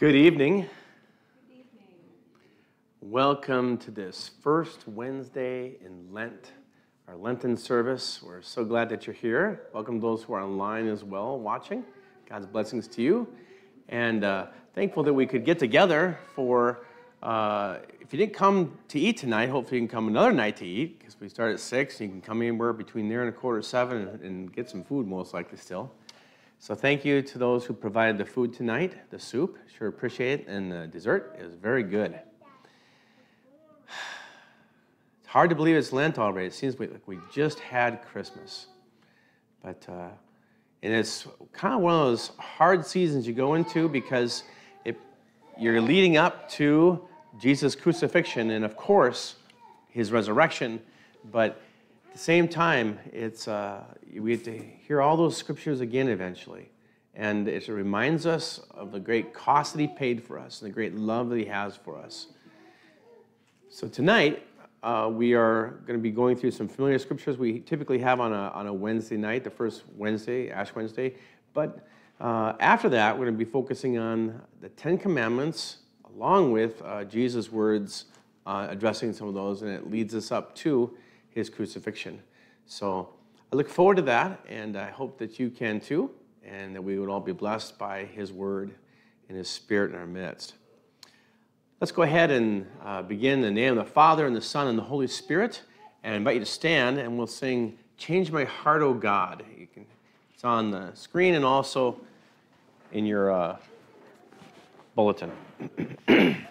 Good evening. Good evening. Welcome to this first Wednesday in Lent, our Lenten service. We're so glad that you're here. Welcome those who are online as well watching. God's blessings to you. And uh, thankful that we could get together for, uh, if you didn't come to eat tonight, hopefully you can come another night to eat because we start at 6. You can come anywhere between there and a quarter to 7 and, and get some food, most likely still. So thank you to those who provided the food tonight, the soup, sure appreciate it, and the dessert is very good. It's hard to believe it's Lent already. It seems like we just had Christmas. But, uh, and it's kind of one of those hard seasons you go into because it, you're leading up to Jesus' crucifixion and, of course, his resurrection. But at the same time, it's, uh, we have to hear all those scriptures again eventually. And it reminds us of the great cost that he paid for us and the great love that he has for us. So tonight, uh, we are going to be going through some familiar scriptures we typically have on a, on a Wednesday night, the first Wednesday, Ash Wednesday. But uh, after that, we're going to be focusing on the Ten Commandments along with uh, Jesus' words uh, addressing some of those, and it leads us up to his crucifixion. So I look forward to that, and I hope that you can too, and that we would all be blessed by his word and his spirit in our midst. Let's go ahead and uh, begin in the name of the Father, and the Son, and the Holy Spirit, and I invite you to stand, and we'll sing Change My Heart, O God. You can, it's on the screen and also in your uh, bulletin.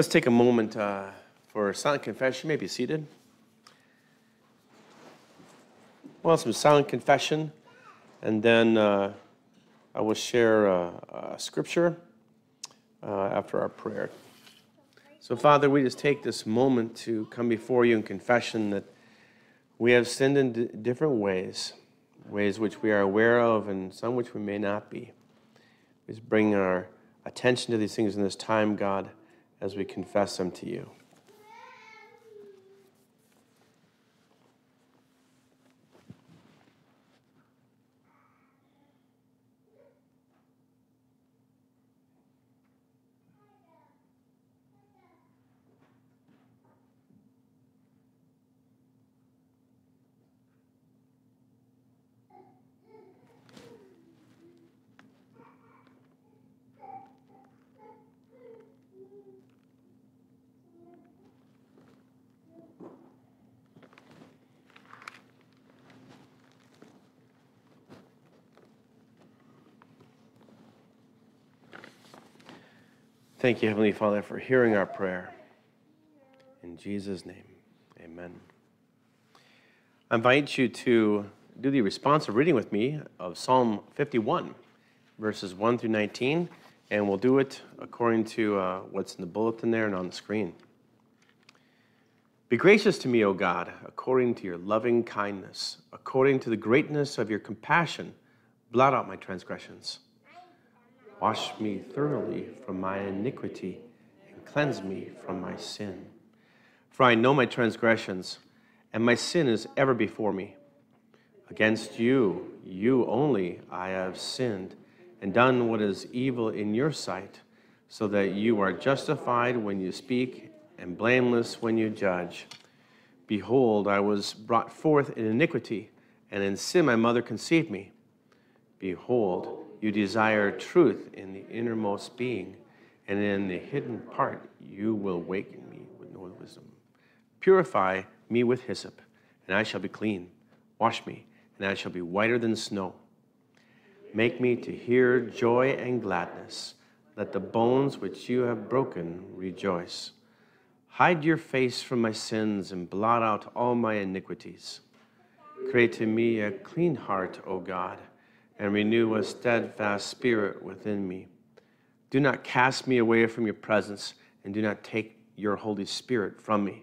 Let's take a moment uh, for silent confession. You may be seated. Well, some silent confession, and then uh, I will share a, a scripture uh, after our prayer. So, Father, we just take this moment to come before you in confession that we have sinned in d- different ways, ways which we are aware of and some which we may not be. We just bring our attention to these things in this time, God as we confess them to you. Thank you, Heavenly Father, for hearing our prayer. In Jesus' name, amen. I invite you to do the responsive reading with me of Psalm 51, verses 1 through 19, and we'll do it according to uh, what's in the bulletin there and on the screen. Be gracious to me, O God, according to your loving kindness, according to the greatness of your compassion, blot out my transgressions. Wash me thoroughly from my iniquity and cleanse me from my sin. For I know my transgressions, and my sin is ever before me. Against you, you only, I have sinned and done what is evil in your sight, so that you are justified when you speak and blameless when you judge. Behold, I was brought forth in iniquity, and in sin my mother conceived me. Behold, you desire truth in the innermost being, and in the hidden part you will awaken me with no wisdom. Purify me with hyssop, and I shall be clean. Wash me, and I shall be whiter than snow. Make me to hear joy and gladness. Let the bones which you have broken rejoice. Hide your face from my sins and blot out all my iniquities. Create in me a clean heart, O God, and renew a steadfast spirit within me. Do not cast me away from your presence, and do not take your Holy Spirit from me.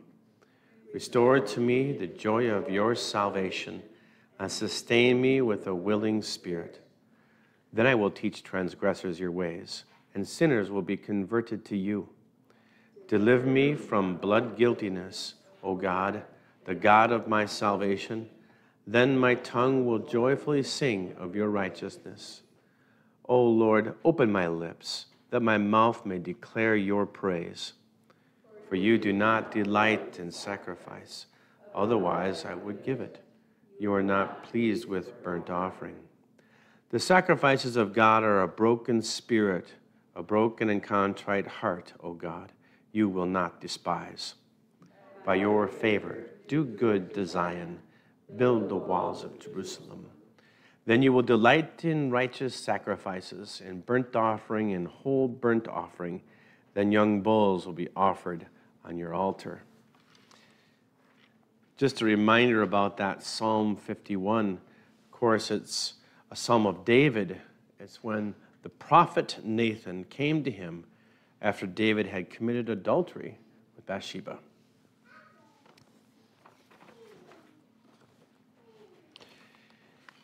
Restore to me the joy of your salvation, and sustain me with a willing spirit. Then I will teach transgressors your ways, and sinners will be converted to you. Deliver me from blood guiltiness, O God, the God of my salvation. Then my tongue will joyfully sing of your righteousness. O Lord, open my lips, that my mouth may declare your praise. For you do not delight in sacrifice, otherwise I would give it. You are not pleased with burnt offering. The sacrifices of God are a broken spirit, a broken and contrite heart, O God, you will not despise. By your favor, do good to Zion, build the walls of Jerusalem. Then you will delight in righteous sacrifices, in burnt offering and whole burnt offering. Then young bulls will be offered on your altar. Just a reminder about that Psalm 51. Of course, it's a psalm of David. It's when the prophet Nathan came to him after David had committed adultery with Bathsheba.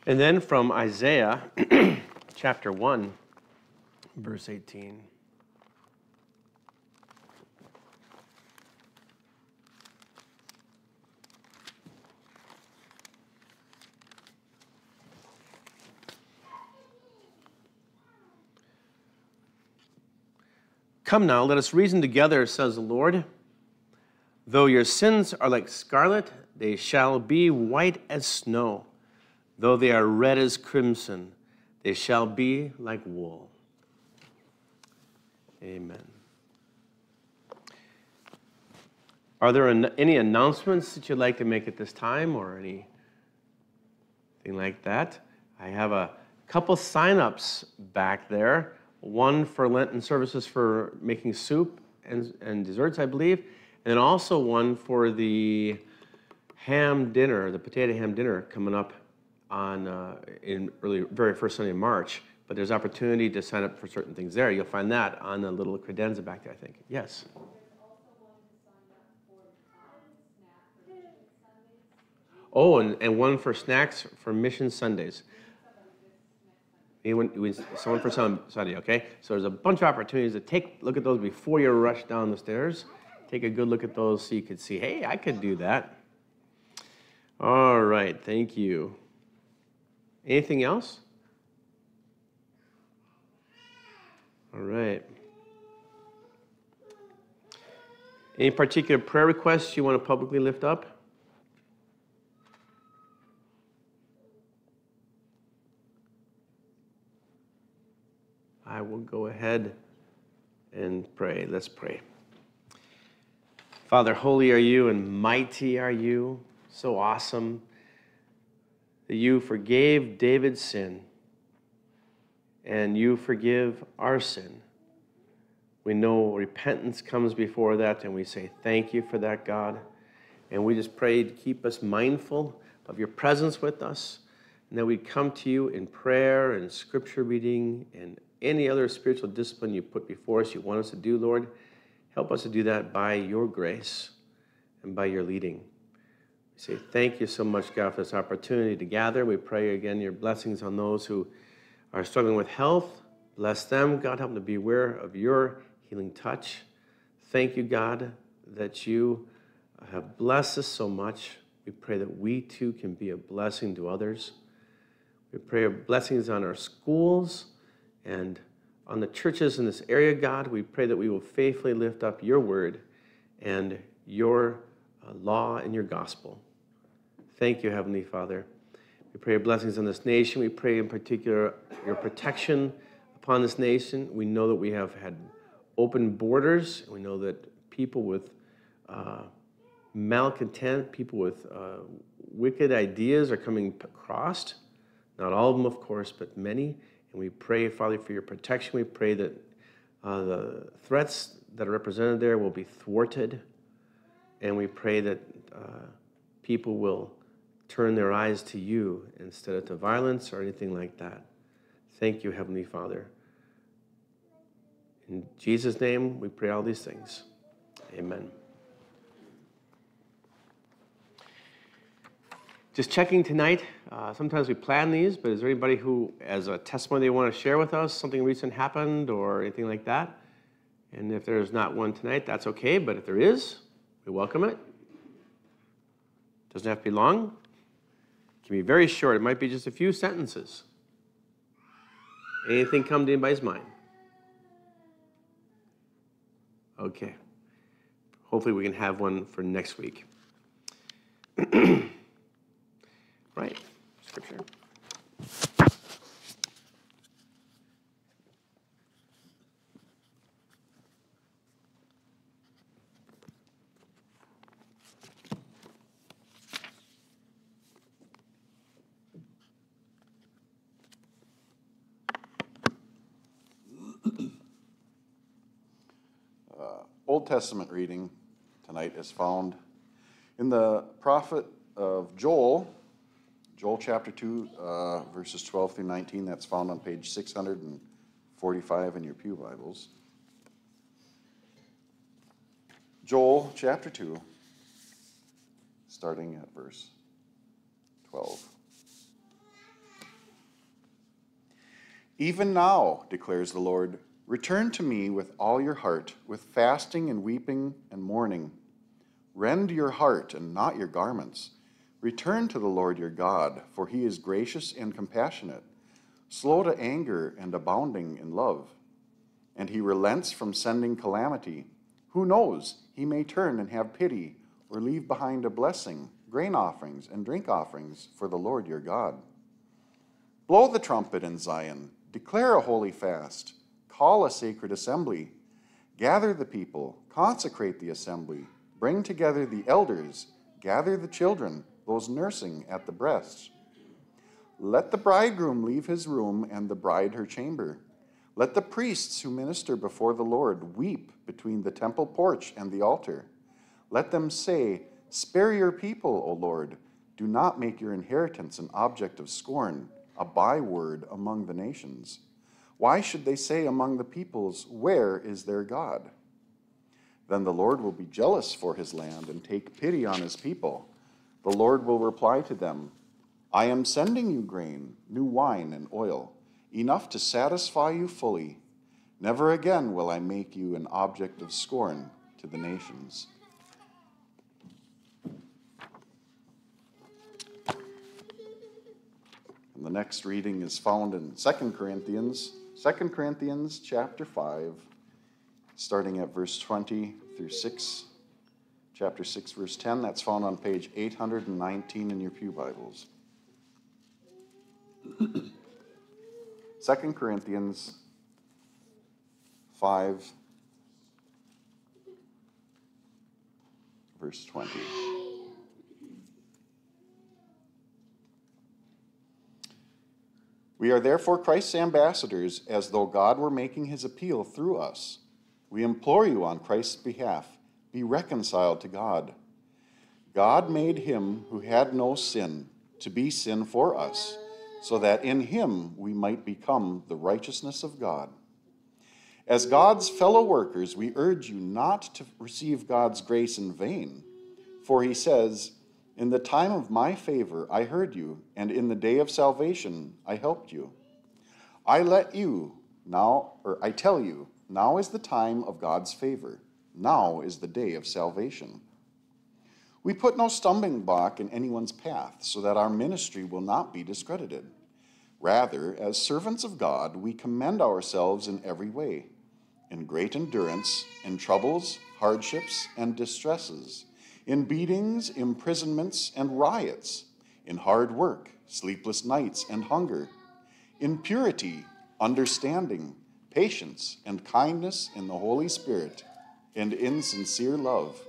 And then from Isaiah chapter 1, verse 18. Come now, let us reason together, says the Lord. Though your sins are like scarlet, they shall be white as snow. Though they are red as crimson, they shall be like wool. Amen. Are there any announcements that you'd like to make at this time or anything like that? I have a couple sign-ups back there one for Lenten services for making soup and, and desserts, I believe, and then also one for the ham dinner, the potato ham dinner coming up on uh, in early, very first Sunday in March. But there's opportunity to sign up for certain things there. You'll find that on the little credenza back there, I think. Yes. Oh, and, and one for snacks for Mission Sundays. Anyone, someone for some Sunday, okay? So there's a bunch of opportunities to take look at those before you rush down the stairs. Take a good look at those so you could see, hey, I could do that. All right, thank you. Anything else? All right. Any particular prayer requests you want to publicly lift up? I will go ahead and pray. Let's pray. Father, holy are you and mighty are you. So awesome that you forgave David's sin and you forgive our sin. We know repentance comes before that, and we say thank you for that, God. And we just pray to keep us mindful of your presence with us, and that we come to you in prayer and scripture reading and any other spiritual discipline you put before us, you want us to do, Lord, help us to do that by your grace and by your leading. Say thank you so much, God, for this opportunity to gather. We pray again your blessings on those who are struggling with health, bless them. God, help them to be aware of your healing touch. Thank you, God, that you have blessed us so much. We pray that we too can be a blessing to others. We pray blessings on our schools and on the churches in this area, God. We pray that we will faithfully lift up your word and your uh, law and your gospel. Thank you, Heavenly Father. We pray your blessings on this nation. We pray in particular your protection upon this nation. We know that we have had open borders. We know that people with uh, malcontent, people with uh, wicked ideas are coming across. Not all of them, of course, but many. And we pray, Father, for your protection. We pray that uh, the threats that are represented there will be thwarted. And we pray that uh, people will turn their eyes to you instead of to violence or anything like that. Thank you, Heavenly Father. In Jesus' name, we pray all these things. Amen. Just checking tonight. Uh, sometimes we plan these, but is there anybody who, as a testimony, they want to share with us something recent happened or anything like that? And if there's not one tonight, that's okay. But if there is, we welcome it. Doesn't have to be long. It can be very short. It might be just a few sentences. Anything come to anybody's mind? Okay. Hopefully, we can have one for next week. right? Scripture. Uh, Old Testament reading tonight is found in the prophet of Joel, Joel chapter 2, uh, verses 12 through 19. That's found on page 645 in your Pew Bibles. Joel chapter 2, starting at verse 12. Even now, declares the Lord, return to me with all your heart, with fasting and weeping and mourning. Rend your heart and not your garments. Return to the Lord your God, for he is gracious and compassionate, slow to anger and abounding in love. And he relents from sending calamity. Who knows? He may turn and have pity, or leave behind a blessing, grain offerings and drink offerings for the Lord your God. Blow the trumpet in Zion, declare a holy fast, call a sacred assembly, gather the people, consecrate the assembly, bring together the elders, gather the children, those nursing at the breasts. Let the bridegroom leave his room and the bride her chamber. Let the priests who minister before the Lord weep between the temple porch and the altar. Let them say, Spare your people, O Lord. Do not make your inheritance an object of scorn, a byword among the nations. Why should they say among the peoples, Where is their God? Then the Lord will be jealous for his land and take pity on his people. The Lord will reply to them, I am sending you grain, new wine, and oil, enough to satisfy you fully. Never again will I make you an object of scorn to the nations. And the next reading is found in 2 Corinthians, 2 Corinthians chapter 5, starting at verse 20 through 6 chapter 6, verse 10. That's found on page 819 in your Pew Bibles. 2 Corinthians 5, verse 20. We are therefore Christ's ambassadors, as though God were making his appeal through us. We implore you on Christ's behalf be reconciled to God. God made him who had no sin to be sin for us, so that in him we might become the righteousness of God. As God's fellow workers, we urge you not to receive God's grace in vain, for he says, In the time of my favor I heard you, and in the day of salvation I helped you. I let you now, or I tell you, now is the time of God's favor. Now is the day of salvation. We put no stumbling block in anyone's path so that our ministry will not be discredited. Rather, as servants of God, we commend ourselves in every way in great endurance, in troubles, hardships, and distresses, in beatings, imprisonments, and riots, in hard work, sleepless nights, and hunger, in purity, understanding, patience, and kindness in the Holy Spirit, and in sincere love,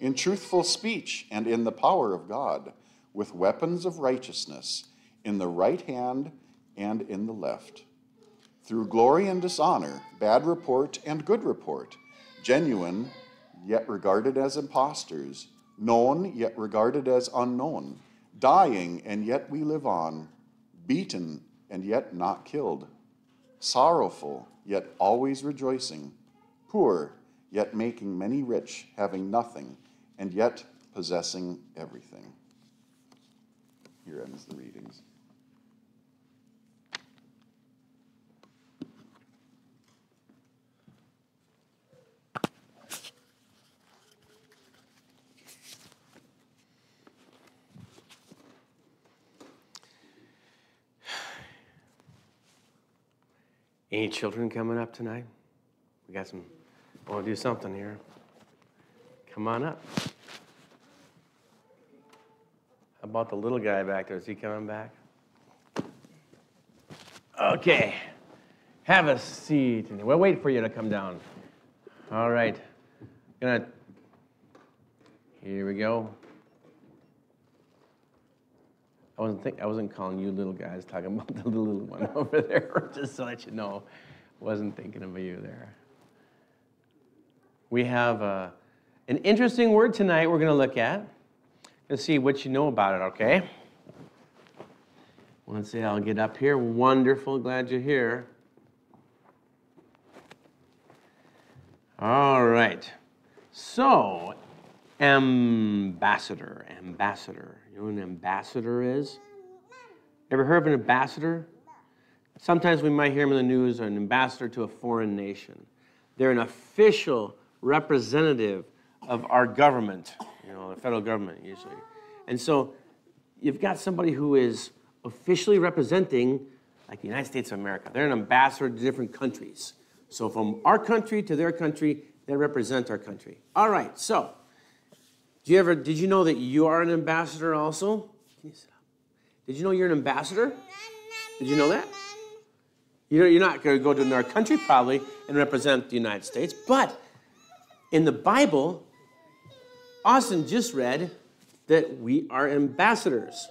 in truthful speech, and in the power of God, with weapons of righteousness in the right hand and in the left. Through glory and dishonor, bad report and good report, genuine, yet regarded as impostors, known, yet regarded as unknown, dying, and yet we live on, beaten, and yet not killed, sorrowful, yet always rejoicing, poor, yet making many rich, having nothing, and yet possessing everything. Here ends the readings. Any children coming up tonight? We got some, I want to do something here. Come on up. How about the little guy back there? Is he coming back? Okay. Have a seat. We'll wait for you to come down. All right. Gonna. Here we go. I wasn't think I wasn't calling you little guys, talking about the little one over there, just to let you know. Wasn't thinking of you there. We have uh, an interesting word tonight we're going to look at. Let's see what you know about it, okay? Let's see, I'll get up here. Wonderful, glad you're here. All right. So, ambassador, ambassador. You know what an ambassador is? Ever heard of an ambassador? Sometimes we might hear them in the news, an ambassador to a foreign nation. They're an official representative of our government, you know, the federal government usually. And so you've got somebody who is officially representing, like the United States of America. They're an ambassador to different countries. So from our country to their country, they represent our country. All right, so do you ever, did you know that you are an ambassador also? You? Did you know you're an ambassador? Did you know that? You know, you're not going to go to another country probably and represent the United States, but in the Bible, Austin just read that we are ambassadors.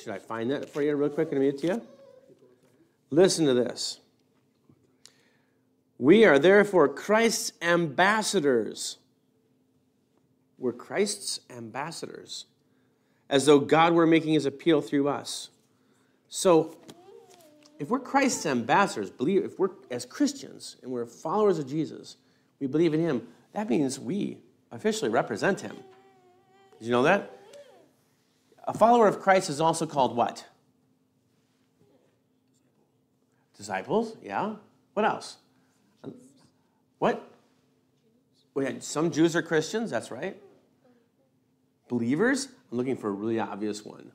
Should I find that for you real quick and read it to you? Listen to this. We are therefore Christ's ambassadors we're Christ's ambassadors, as though God were making his appeal through us. So, if we're Christ's ambassadors, believe if we're as Christians and we're followers of Jesus, we believe in him, that means we officially represent him. Did you know that? A follower of Christ is also called what? Disciples, yeah. What else? What? Some Jews are Christians, that's right. Believers, I'm looking for a really obvious one.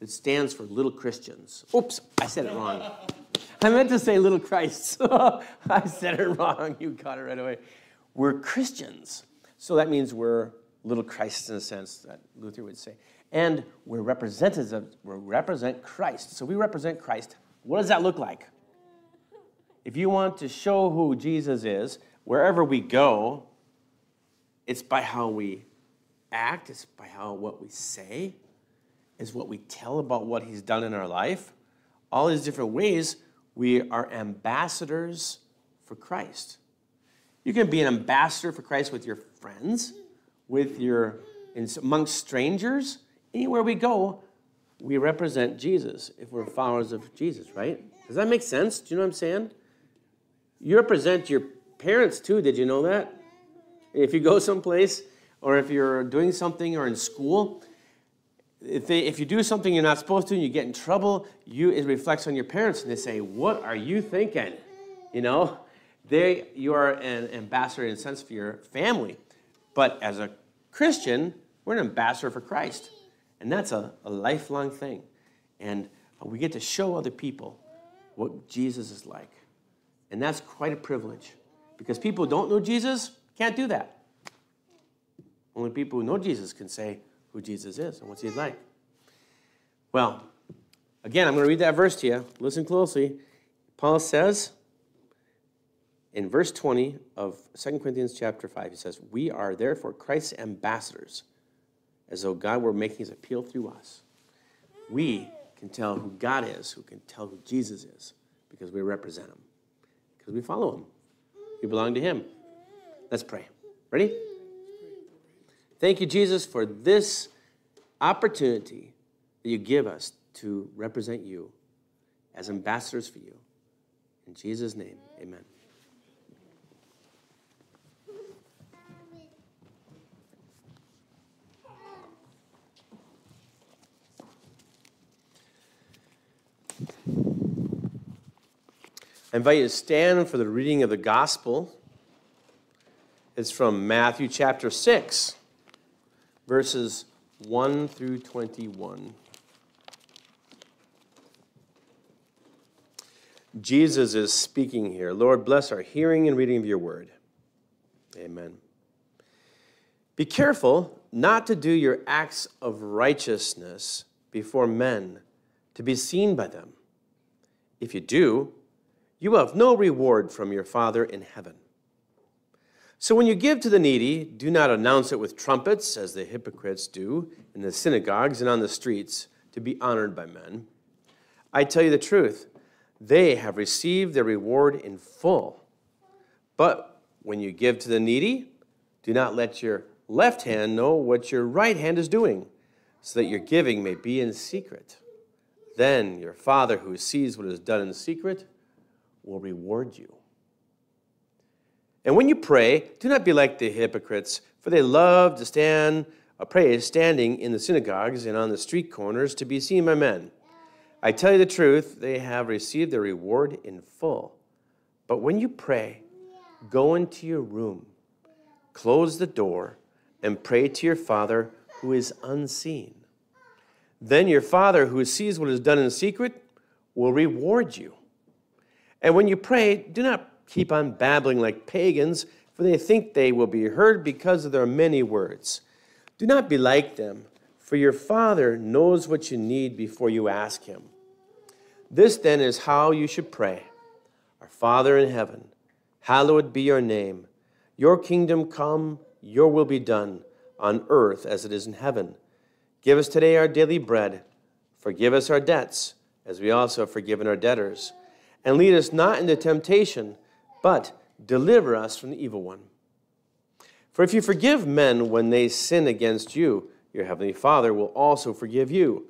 It stands for little Christians. Oops, I said it wrong. I meant to say little Christs. I said it wrong. You caught it right away. We're Christians. So that means we're little Christs in a sense that Luther would say. And we're representatives of, we represent Christ. So we represent Christ. What does that look like? If you want to show who Jesus is, wherever we go, it's by how we act, it's by how what we say, is what we tell about what he's done in our life. All these different ways, we are ambassadors for Christ. You can be an ambassador for Christ with your friends, with your amongst strangers. Anywhere we go, we represent Jesus if we're followers of Jesus, right? Does that make sense? Do you know what I'm saying? You represent your parents too. Did you know that? If you go someplace or if you're doing something or in school, if, they, if you do something you're not supposed to and you get in trouble, you, it reflects on your parents and they say, What are you thinking? You know, they, you are an ambassador in a sense for your family. But as a Christian, we're an ambassador for Christ. And that's a, a lifelong thing. And we get to show other people what Jesus is like. And that's quite a privilege because people who don't know Jesus can't do that. Only people who know Jesus can say who Jesus is and what he's like. Well, again, I'm going to read that verse to you. Listen closely. Paul says in verse 20 of 2 Corinthians chapter 5, he says, We are therefore Christ's ambassadors, as though God were making his appeal through us. We can tell who God is, who can tell who Jesus is, because we represent him, because we follow him. We belong to him. Let's pray. Ready? Thank you, Jesus, for this opportunity that you give us to represent you as ambassadors for you. In Jesus' name, amen. I invite you to stand for the reading of the gospel. It's from Matthew chapter 6, verses 1 through 21. Jesus is speaking here. Lord, bless our hearing and reading of your word. Amen. Be careful not to do your acts of righteousness before men to be seen by them. If you do, you have no reward from your Father in heaven. So when you give to the needy, do not announce it with trumpets, as the hypocrites do in the synagogues and on the streets, to be honored by men. I tell you the truth, they have received their reward in full. But when you give to the needy, do not let your left hand know what your right hand is doing, so that your giving may be in secret. Then your Father who sees what is done in secret will reward you. And when you pray, do not be like the hypocrites, for they love to stand, uh, pray standing in the synagogues and on the street corners to be seen by men. I tell you the truth, they have received their reward in full. But when you pray, go into your room, close the door, and pray to your Father who is unseen. Then your Father who sees what is done in secret will reward you. And when you pray, do not keep on babbling like pagans, for they think they will be heard because of their many words. Do not be like them, for your Father knows what you need before you ask Him. This then is how you should pray Our Father in heaven, hallowed be your name. Your kingdom come, your will be done, on earth as it is in heaven. Give us today our daily bread. Forgive us our debts, as we also have forgiven our debtors and lead us not into temptation, but deliver us from the evil one. For if you forgive men when they sin against you, your heavenly Father will also forgive you.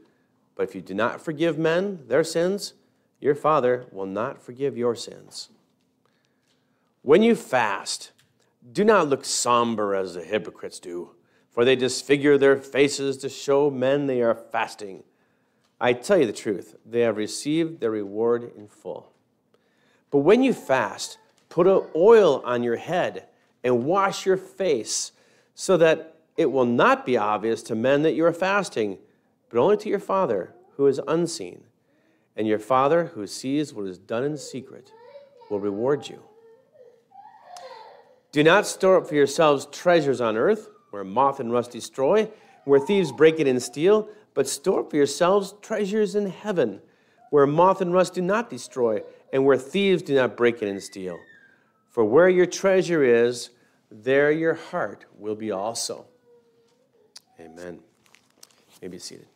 But if you do not forgive men their sins, your Father will not forgive your sins. When you fast, do not look somber as the hypocrites do, for they disfigure their faces to show men they are fasting. I tell you the truth, they have received their reward in full. But when you fast, put oil on your head and wash your face so that it will not be obvious to men that you are fasting, but only to your Father who is unseen. And your Father who sees what is done in secret will reward you. Do not store up for yourselves treasures on earth, where moth and rust destroy, where thieves break it and steal, but store up for yourselves treasures in heaven, where moth and rust do not destroy and where thieves do not break in and steal. For where your treasure is, there your heart will be also. Amen. You may be seated.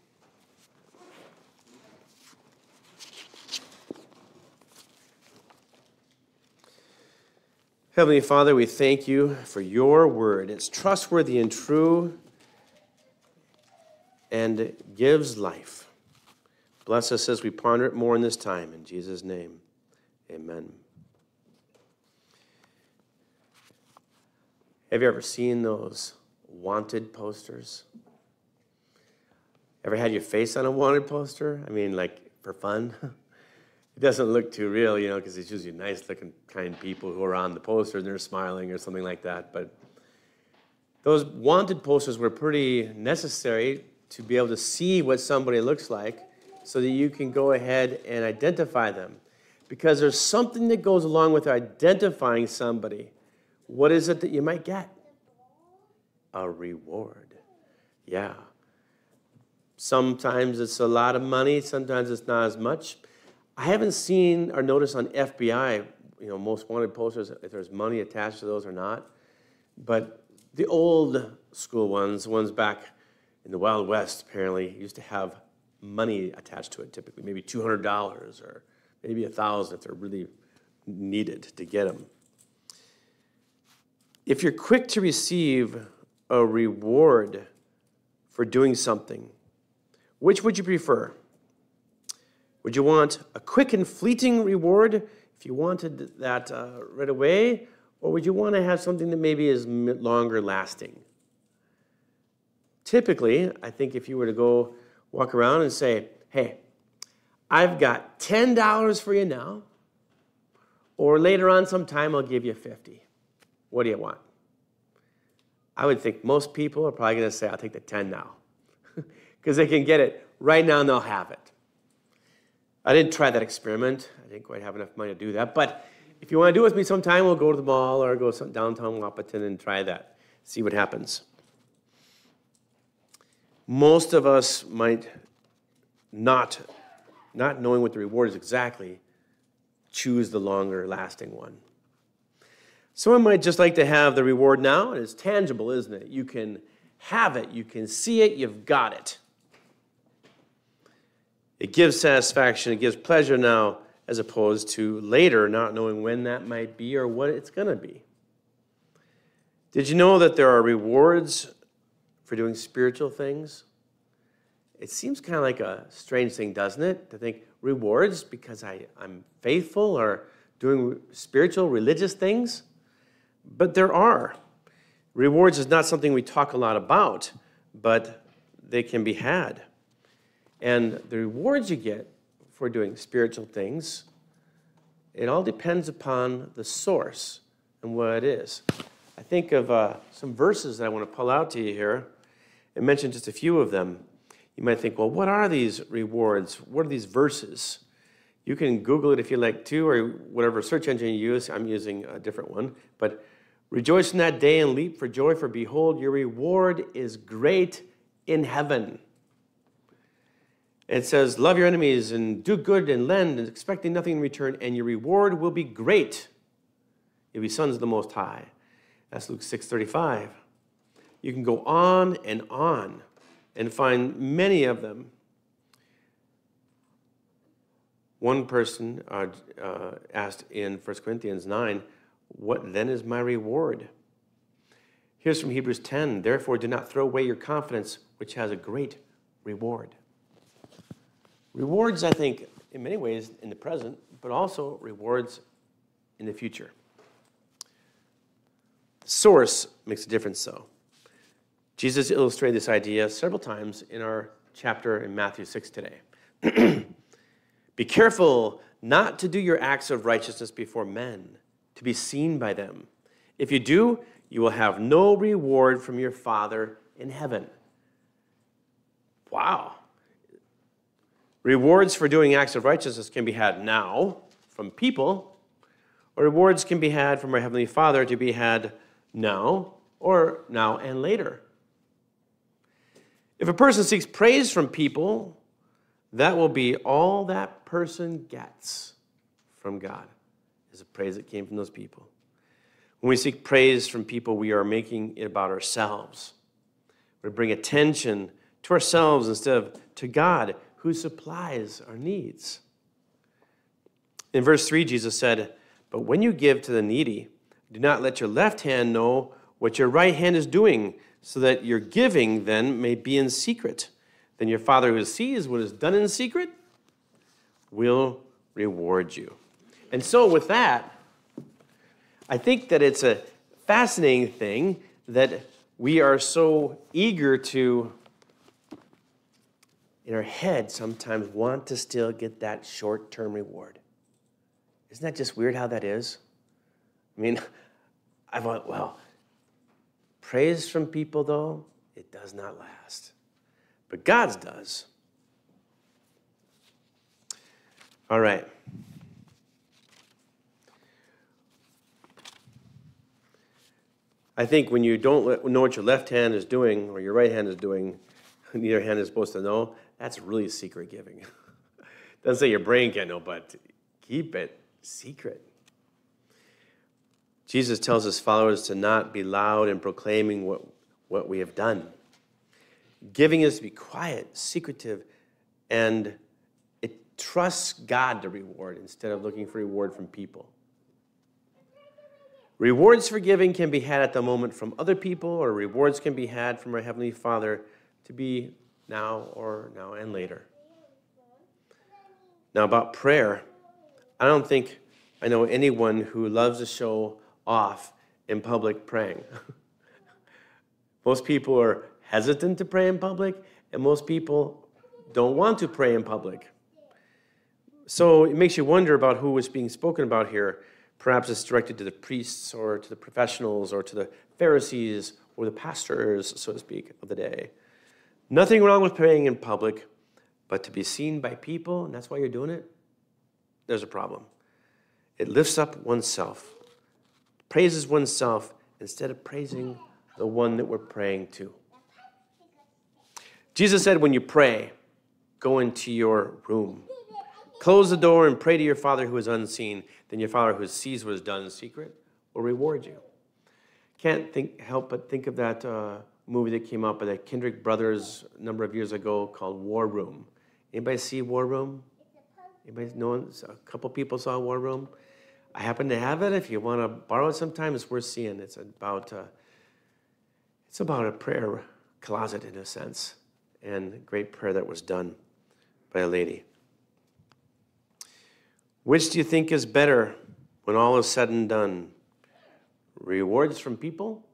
Heavenly Father, we thank you for your word. It's trustworthy and true and gives life. Bless us as we ponder it more in this time. In Jesus' name. Amen. Have you ever seen those wanted posters? Ever had your face on a wanted poster? I mean, like for fun? it doesn't look too real, you know, because it's usually nice looking, kind people who are on the poster and they're smiling or something like that. But those wanted posters were pretty necessary to be able to see what somebody looks like so that you can go ahead and identify them. Because there's something that goes along with identifying somebody. What is it that you might get? A reward. Yeah. Sometimes it's a lot of money, sometimes it's not as much. I haven't seen or noticed on FBI, you know, most wanted posters, if there's money attached to those or not. But the old school ones, ones back in the Wild West, apparently, used to have money attached to it, typically, maybe $200 or maybe a 1000 if they're really needed to get them. If you're quick to receive a reward for doing something, which would you prefer? Would you want a quick and fleeting reward if you wanted that uh, right away? Or would you want to have something that maybe is longer lasting? Typically, I think if you were to go walk around and say, hey, I've got $10 for you now, or later on sometime I'll give you 50. What do you want? I would think most people are probably going to say, I'll take the 10 now because they can get it right now and they'll have it. I didn't try that experiment. I didn't quite have enough money to do that. But if you want to do it with me sometime, we'll go to the mall or go downtown Wahpeton and try that. See what happens. Most of us might not, not knowing what the reward is exactly, choose the longer lasting one. Someone might just like to have the reward now, it's tangible, isn't it? You can have it, you can see it, you've got it. It gives satisfaction, it gives pleasure now, as opposed to later not knowing when that might be or what it's going to be. Did you know that there are rewards for doing spiritual things? It seems kind of like a strange thing, doesn't it? To think rewards because I, I'm faithful or doing spiritual, religious things. But there are. Rewards is not something we talk a lot about, but they can be had. And the rewards you get for doing spiritual things, it all depends upon the source and what it is. I think of uh, some verses that I want to pull out to you here and mention just a few of them. You might think, well, what are these rewards? What are these verses? You can Google it if you like to, or whatever search engine you use. I'm using a different one. But rejoice in that day and leap for joy, for behold, your reward is great in heaven. It says, Love your enemies and do good and lend, and expecting nothing in return, and your reward will be great. You'll be sons of the Most High. That's Luke 6:35. You can go on and on and find many of them. One person uh, uh, asked in 1 Corinthians 9, What then is my reward? Here's from Hebrews 10 Therefore, do not throw away your confidence, which has a great reward. Rewards, I think, in many ways in the present, but also rewards in the future. Source makes a difference, though. Jesus illustrated this idea several times in our chapter in Matthew 6 today. be careful not to do your acts of righteousness before men, to be seen by them. If you do, you will have no reward from your Father in heaven. Wow. Rewards for doing acts of righteousness can be had now from people, or rewards can be had from our Heavenly Father to be had now or now and later. If a person seeks praise from people, that will be all that person gets from God, is a praise that came from those people. When we seek praise from people, we are making it about ourselves. We bring attention to ourselves instead of to God who supplies our needs. In verse 3, Jesus said, But when you give to the needy, do not let your left hand know what your right hand is doing, so that your giving then may be in secret. Then your Father who sees what is done in secret will reward you. And so, with that, I think that it's a fascinating thing that we are so eager to in our head sometimes want to still get that short term reward. Isn't that just weird how that is? I mean, I thought, well, praise from people, though, it does not last. But God's does. All right. I think when you don't know what your left hand is doing or your right hand is doing, neither hand is supposed to know, that's really secret giving. Doesn't say your brain can't know, but keep it secret. Jesus tells his followers to not be loud in proclaiming what, what we have done. Giving is to be quiet, secretive, and it trusts God to reward instead of looking for reward from people. Rewards for giving can be had at the moment from other people, or rewards can be had from our Heavenly Father to be now or now and later. Now, about prayer, I don't think I know anyone who loves to show off in public praying. most people are hesitant to pray in public, and most people don't want to pray in public. So it makes you wonder about who was being spoken about here. Perhaps it's directed to the priests or to the professionals or to the Pharisees or the pastors, so to speak, of the day. Nothing wrong with praying in public, but to be seen by people, and that's why you're doing it, there's a problem. It lifts up oneself, praises oneself instead of praising the one that we're praying to. Jesus said, when you pray, go into your room Close the door and pray to your Father who is unseen. Then your Father who sees what is done in secret will reward you. Can't think, help but think of that uh, movie that came out by the Kendrick brothers a number of years ago called War Room. Anybody see War Room? Anybody know? A couple people saw War Room. I happen to have it. If you want to borrow it sometime, it's worth seeing. It's about uh, it's about a prayer closet in a sense, and great prayer that was done by a lady. Which do you think is better when all is said and done? Rewards from people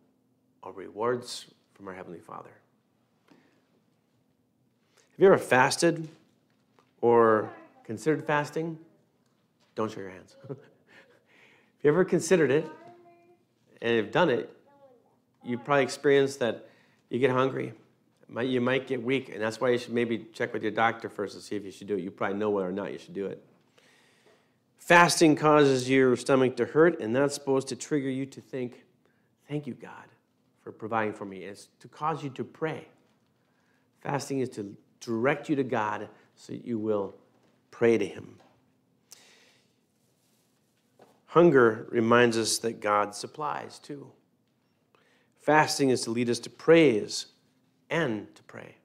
or rewards from our Heavenly Father? Have you ever fasted or considered fasting? Don't show your hands. if you ever considered it and have done it, you probably experienced that you get hungry, you might get weak, and that's why you should maybe check with your doctor first to see if you should do it. You probably know whether or not you should do it. Fasting causes your stomach to hurt, and that's supposed to trigger you to think, Thank you, God, for providing for me. It's to cause you to pray. Fasting is to direct you to God so that you will pray to Him. Hunger reminds us that God supplies too. Fasting is to lead us to praise and to pray.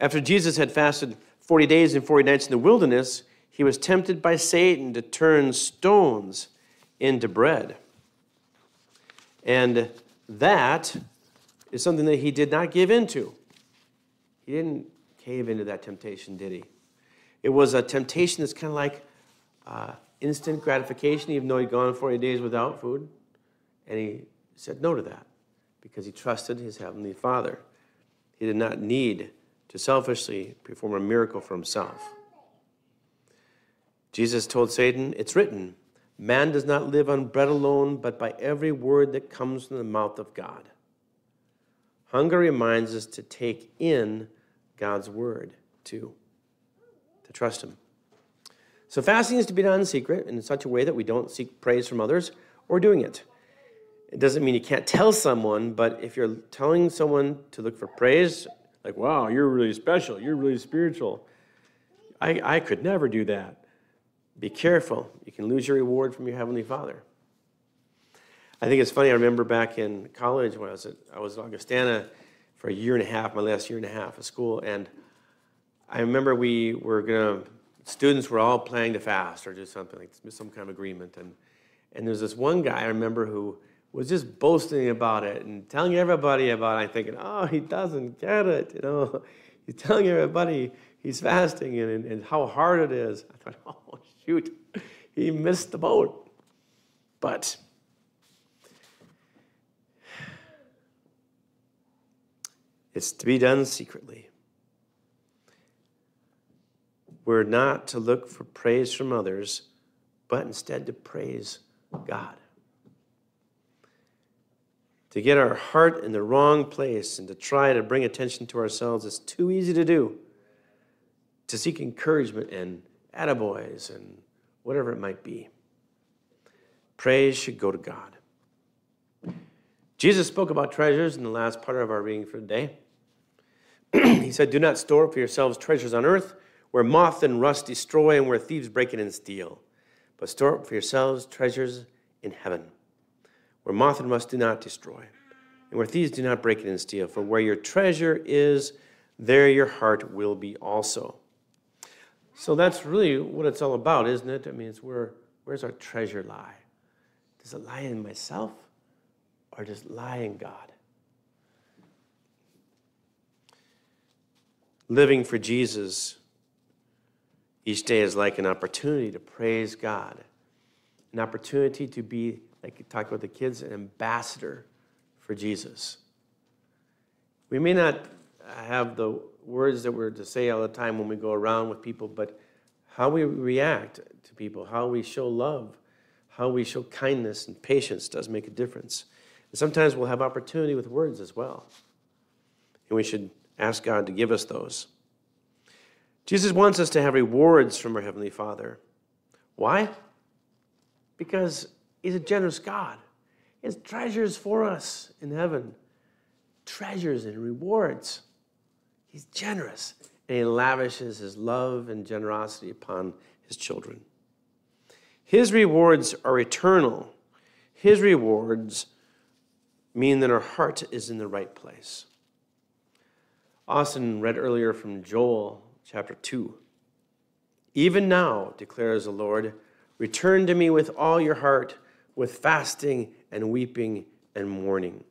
After Jesus had fasted 40 days and 40 nights in the wilderness, he was tempted by Satan to turn stones into bread. And that is something that he did not give into. He didn't cave into that temptation, did he? It was a temptation that's kind of like uh, instant gratification, even though he'd gone 40 days without food. And he said no to that because he trusted his heavenly Father. He did not need to selfishly perform a miracle for himself. Jesus told Satan, It's written, man does not live on bread alone, but by every word that comes from the mouth of God. Hunger reminds us to take in God's word too, to trust Him. So, fasting is to be done in secret in such a way that we don't seek praise from others or doing it. It doesn't mean you can't tell someone, but if you're telling someone to look for praise, like, wow, you're really special, you're really spiritual, I, I could never do that. Be careful. You can lose your reward from your Heavenly Father. I think it's funny. I remember back in college when I was at, I was at Augustana for a year and a half, my last year and a half of school, and I remember we were gonna students were all planning to fast or do something like some kind of agreement, and and there's this one guy I remember who was just boasting about it and telling everybody about it. I'm thinking, oh, he doesn't get it, you know. He's telling everybody he's fasting and, and, and how hard it is. I thought, oh, shoot, he missed the boat. But it's to be done secretly. We're not to look for praise from others, but instead to praise God. To get our heart in the wrong place and to try to bring attention to ourselves is too easy to do. To seek encouragement and attaboys and whatever it might be. Praise should go to God. Jesus spoke about treasures in the last part of our reading for today. he said, Do not store for yourselves treasures on earth where moth and rust destroy and where thieves break in and steal, but store up for yourselves treasures in heaven where moth and rust do not destroy, and where thieves do not break in and steal. For where your treasure is, there your heart will be also. So that's really what it's all about, isn't it? I mean, it's where where's our treasure lie? Does it lie in myself or does it lie in God? Living for Jesus each day is like an opportunity to praise God, an opportunity to be like you talk about the kids, an ambassador for Jesus. We may not have the words that we're to say all the time when we go around with people, but how we react to people, how we show love, how we show kindness and patience does make a difference. And sometimes we'll have opportunity with words as well. And we should ask God to give us those. Jesus wants us to have rewards from our Heavenly Father. Why? Because He's a generous God. He has treasures for us in heaven, treasures and rewards. He's generous, and He lavishes His love and generosity upon His children. His rewards are eternal. His rewards mean that our heart is in the right place. Austin read earlier from Joel chapter 2. Even now, declares the Lord, return to me with all your heart with fasting and weeping and mourning.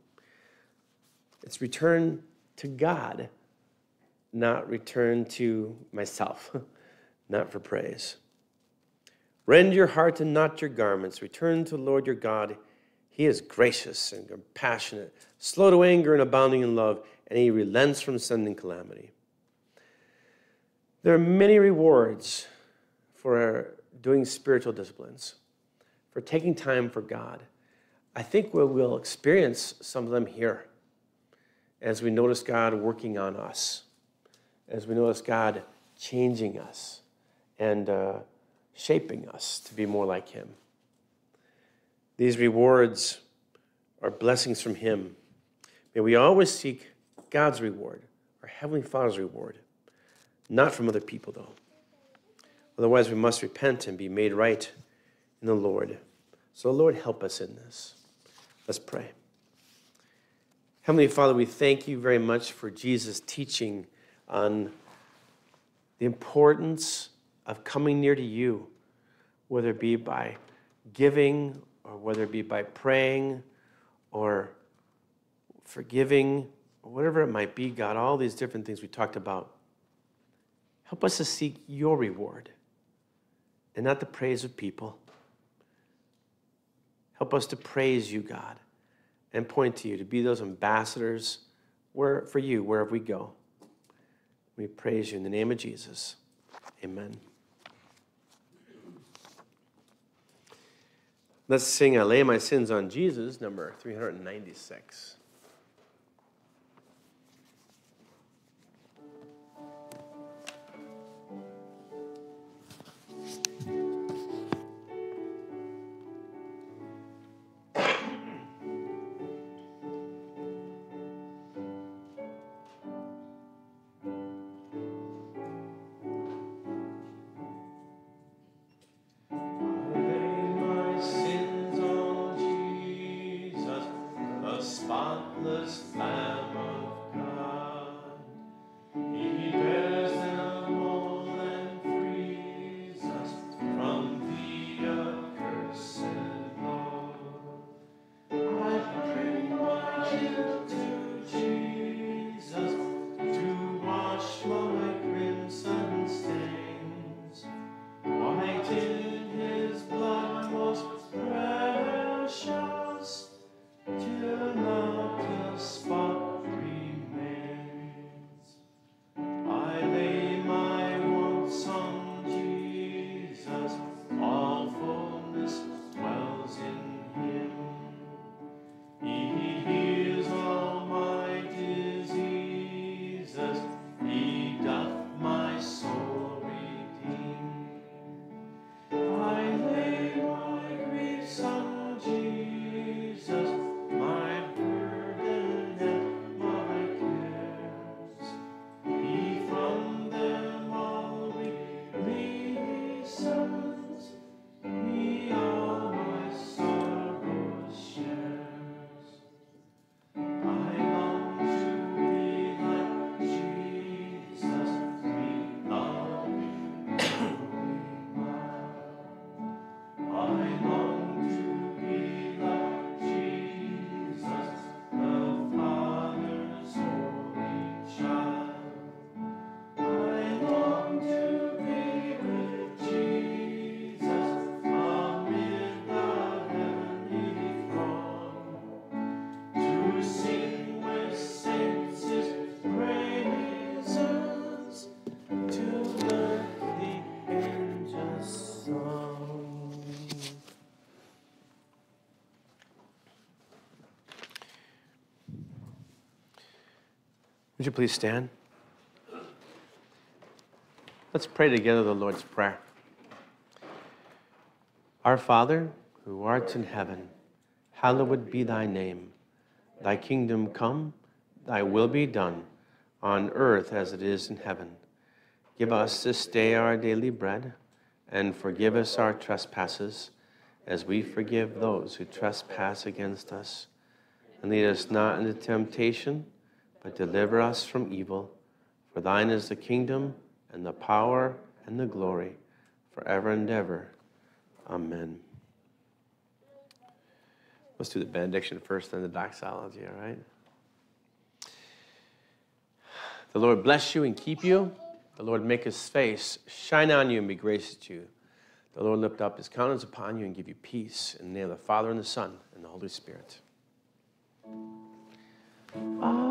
It's return to God, not return to myself, not for praise. Rend your heart and not your garments. Return to the Lord your God. He is gracious and compassionate, slow to anger and abounding in love, and he relents from sending calamity. There are many rewards for doing spiritual disciplines for taking time for God. I think we'll, we'll experience some of them here as we notice God working on us, as we notice God changing us and uh, shaping us to be more like Him. These rewards are blessings from Him. May we always seek God's reward, our Heavenly Father's reward, not from other people, though. Otherwise, we must repent and be made right in the Lord. So, Lord, help us in this. Let's pray. Heavenly Father, we thank you very much for Jesus' teaching on the importance of coming near to you, whether it be by giving or whether it be by praying or forgiving or whatever it might be, God, all these different things we talked about. Help us to seek your reward and not the praise of people. Help us to praise you, God, and point to you, to be those ambassadors where, for you wherever we go. We praise you in the name of Jesus. Amen. Let's sing I Lay My Sins on Jesus, number 396. Would you please stand? Let's pray together the Lord's Prayer. Our Father, who art in heaven, hallowed be thy name. Thy kingdom come, thy will be done, on earth as it is in heaven. Give us this day our daily bread, and forgive us our trespasses, as we forgive those who trespass against us. And lead us not into temptation but deliver us from evil. For thine is the kingdom, and the power, and the glory, forever and ever. Amen. Let's do the benediction first, then the doxology, all right? The Lord bless you and keep you. The Lord make his face shine on you and be gracious to you. The Lord lift up his countenance upon you and give you peace. In the name of the Father, and the Son, and the Holy Spirit. Amen.